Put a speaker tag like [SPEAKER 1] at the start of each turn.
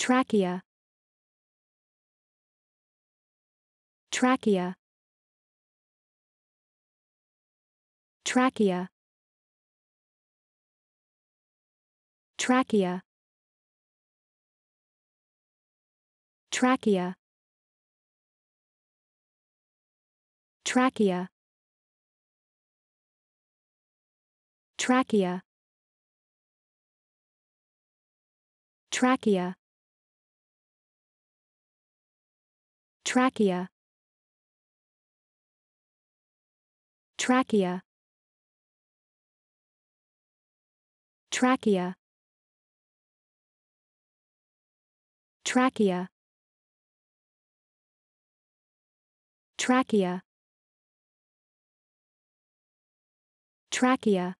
[SPEAKER 1] trachea. Trachea. Trachea. Trachea. Trachea. Trachea. Trachea. Trachea trachea. Trachea. Trachea. Trachea. Trachea. Trachea